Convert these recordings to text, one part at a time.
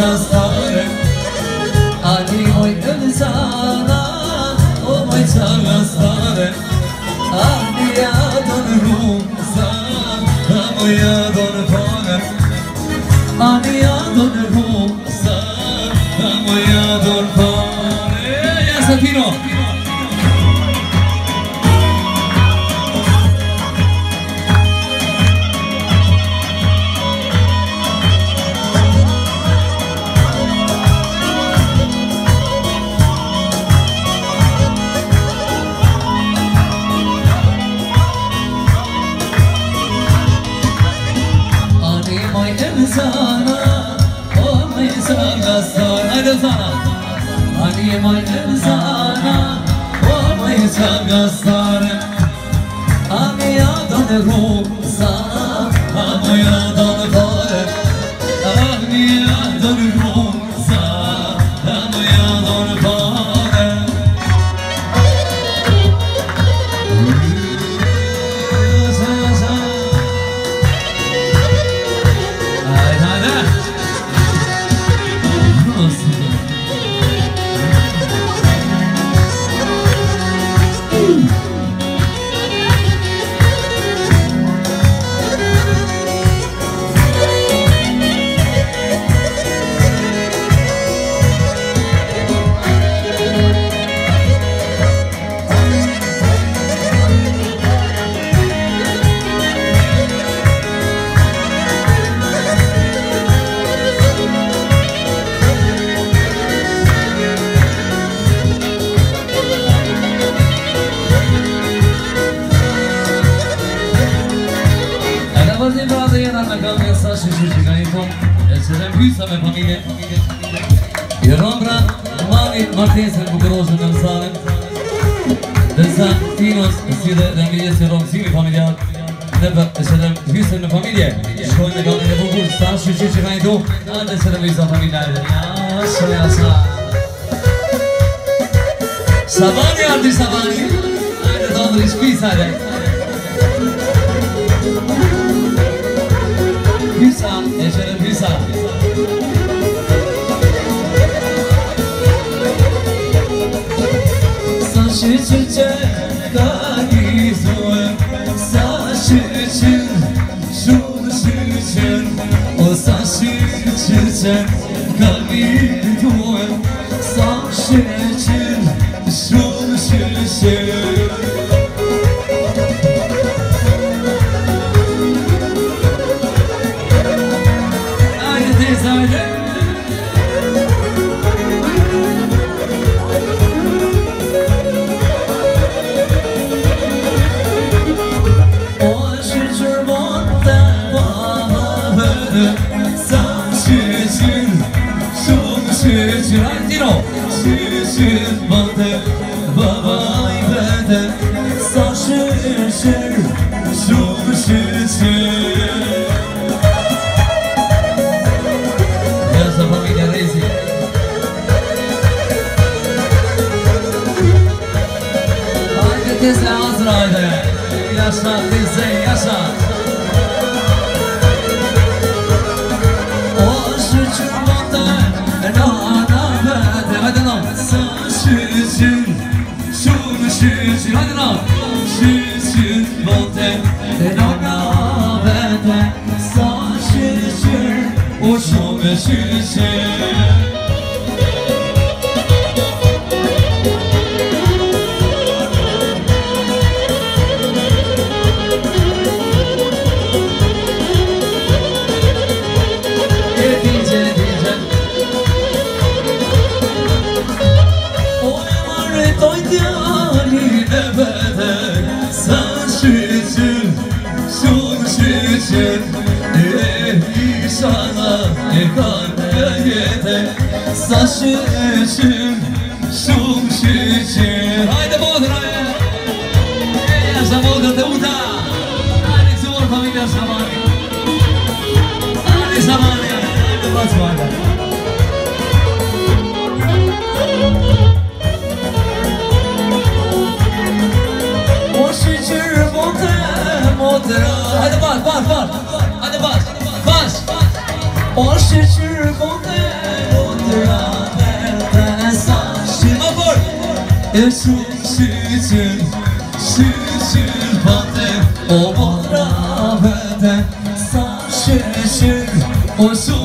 nazdarım Ani oy ölzana O moj çağazdarım Ani ya dönürüm sana Ama ya familja në shëtëm hysën në familje Shkojnë me gati e bukur, sa shqyqy që ka një do Ate shëtëm hysën familjarë Ja, shëja, sa Sabani Ardi Sabani Ajde Dondri Shpis, ajde Hysa, e shërëm Hysa Sa sen kalbim sizin Çok sizin Dino. Sizin bende Babay bende. Saşı sizin Çok sizin Tezle Azrail'e Yaşa tezle yaşa. 那些。Esu şişir Şişir bonde O bora benden su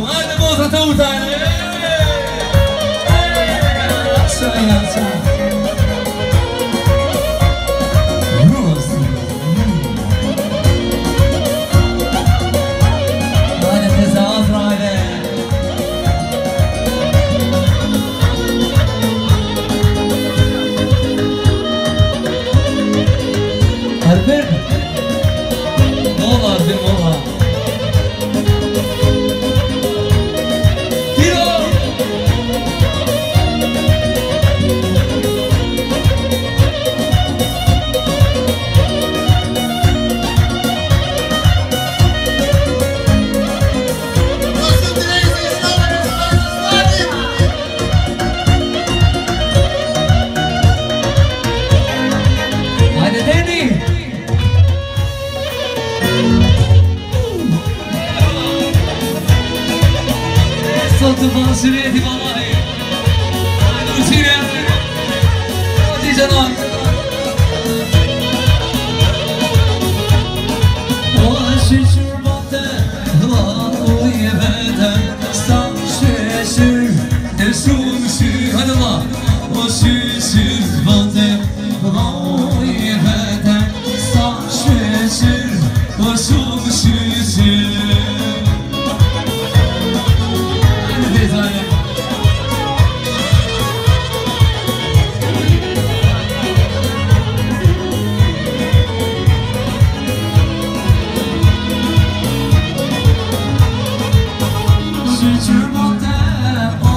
Jésus, mon Père.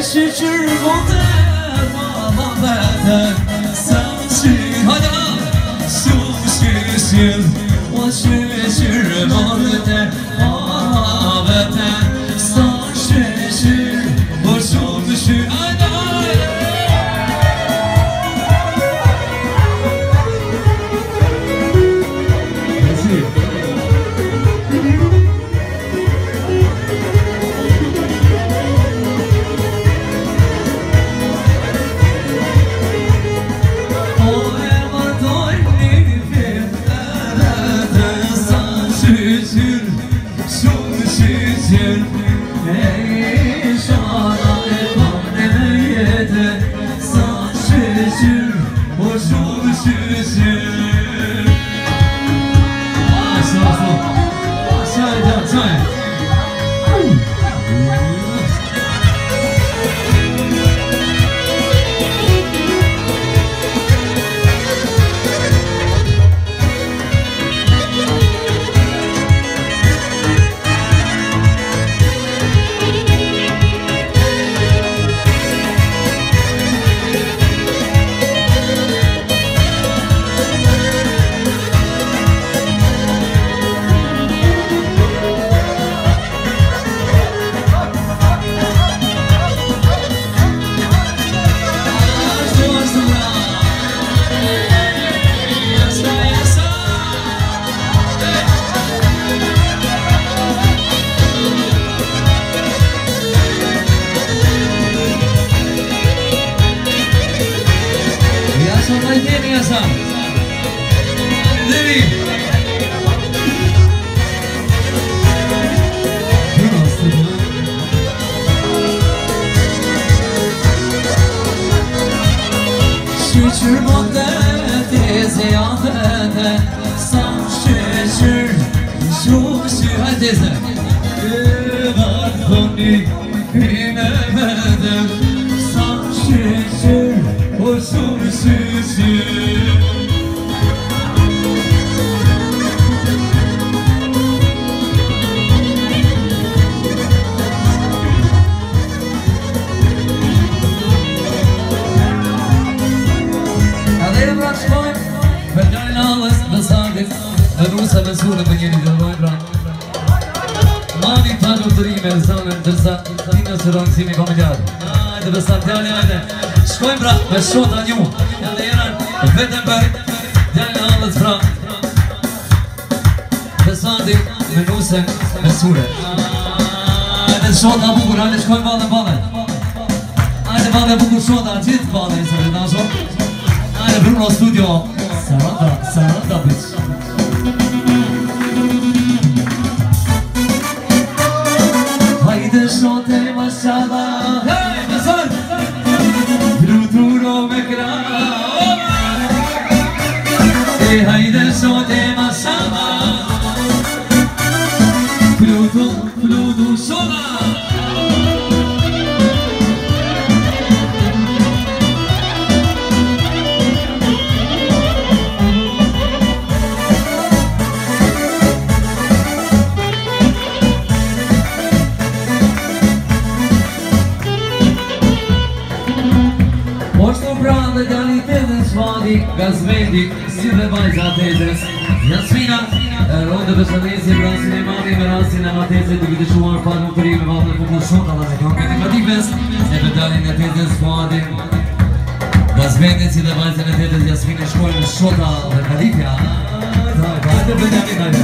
是痴人说梦话我看见的晚风心我却只想 صام شجر شوف الشهداء غرفني të pra Mani ta në të rime në zonën Tërsa ti në së rëngë si mi familjar Ajde bësa tjali ajde Shkojmë pra me shota një Edhe jeran vetëm për Djali në alës pra Besati me nusën me surë Ajde shota bukur, ajde shkojmë bale bale Ajde bale bukur shota, gjithë rëndasho Ajde Bruno Studio. Saranda, Saranda bitch Présentez-moi ça va shmadi, gazmendi, si dhe vajza atezes Jasmina, rojnë dhe beshanesi, brasin e mami, me rasin e atezet Duke të shuar pak më përime, vapë në kumë në shota dhe në kërkët e katives E medalin e atezes, shmadi, gazmendi, si dhe vajza e atezes Jasmina shkojnë në shota dhe katipja Hajde, Benjamin, hajde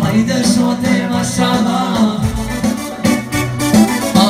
Hajde, shote, mashallah A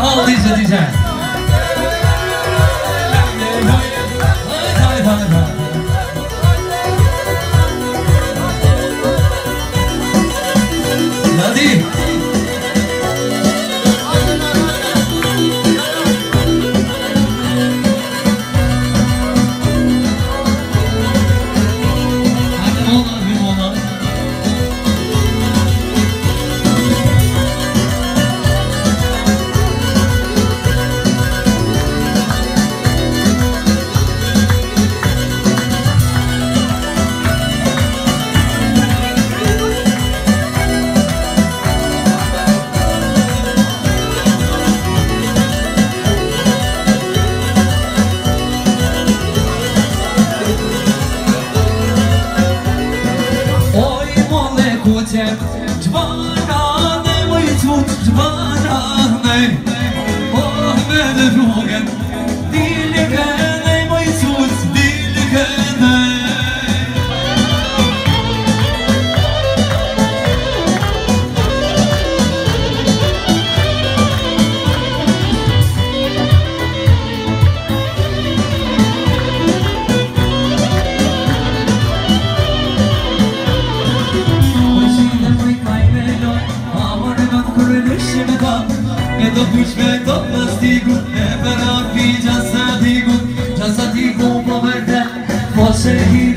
哦对不起对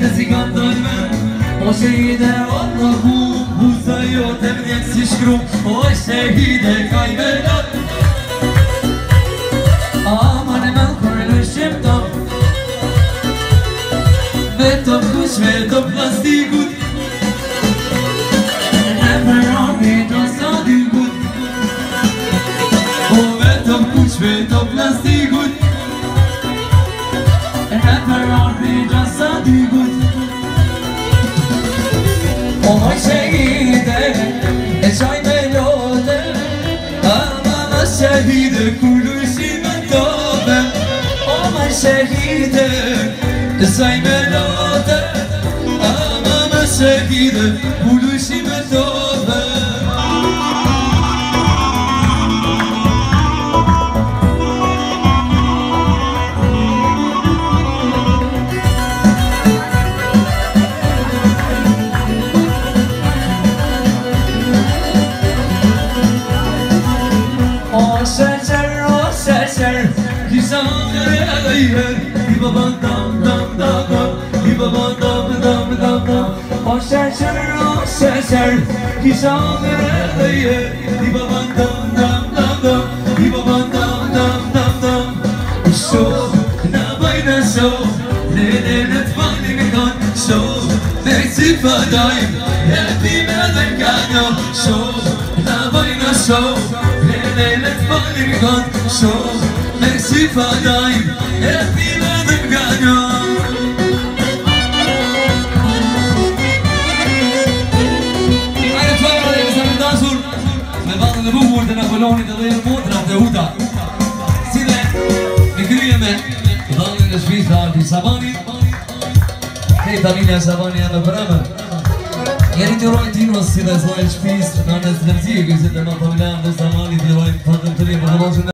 të si kanë dojme O shehide o të hu Buza jo të mdjek si shkru po O shehide ka i vergat Ama në me kërë në shqipta Vetëm kush, vetëm plastikut. Në përrami të sa dykut O po vetëm kush, vetëm plastikut. lote Ama ma shahide Kullu shi me tobe O moj shahide سيدة زي ملوتة أمام سيدة Güzel ayır Bir baban dam dam dam dam Bir baban dam dam dam dam O secer, o secer Güzel ayır Bir baban dam dam dam dam Bir baban dam dam dam dam So, na bayna so. Lele netfani kan. So, neysi fadayım Yedi meden kanyo So, na bayna so. Lele netfani kan So, neysi fadayım Yedi meden kanyo Eine Förderung ist eine kolonit edhe në motrat dhe uta Si dhe në kryje me Dhalën e shpish dhe arti Sabanit Hej familja Sabani e me përëmë Jeri të rojnë tinos si dhe zlojnë shpish Në anës të nërëzirë Kësit dhe ma familja në Sabanit Dhe rojnë fatëm të rrimë Dhe